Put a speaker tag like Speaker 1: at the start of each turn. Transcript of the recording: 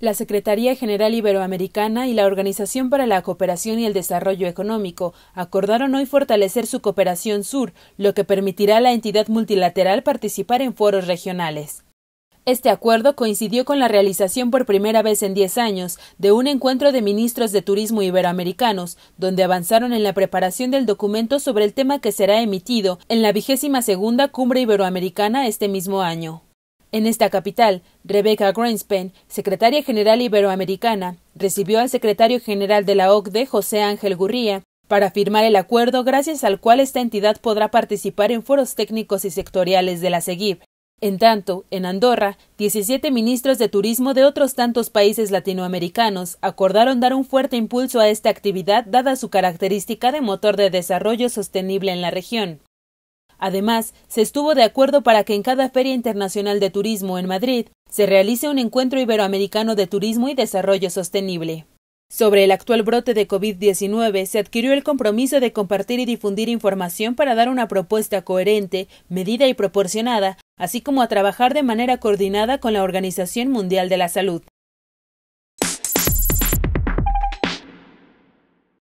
Speaker 1: La Secretaría General Iberoamericana y la Organización para la Cooperación y el Desarrollo Económico acordaron hoy fortalecer su cooperación sur, lo que permitirá a la entidad multilateral participar en foros regionales. Este acuerdo coincidió con la realización por primera vez en diez años de un encuentro de ministros de turismo iberoamericanos, donde avanzaron en la preparación del documento sobre el tema que será emitido en la vigésima segunda cumbre iberoamericana este mismo año. En esta capital, Rebecca Greenspan, secretaria general iberoamericana, recibió al secretario general de la OCDE, José Ángel Gurría, para firmar el acuerdo gracias al cual esta entidad podrá participar en foros técnicos y sectoriales de la SEGIP. En tanto, en Andorra, 17 ministros de turismo de otros tantos países latinoamericanos acordaron dar un fuerte impulso a esta actividad dada su característica de motor de desarrollo sostenible en la región. Además, se estuvo de acuerdo para que en cada Feria Internacional de Turismo en Madrid se realice un encuentro iberoamericano de turismo y desarrollo sostenible. Sobre el actual brote de COVID-19 se adquirió el compromiso de compartir y difundir información para dar una propuesta coherente, medida y proporcionada, así como a trabajar de manera coordinada con la Organización Mundial de la Salud.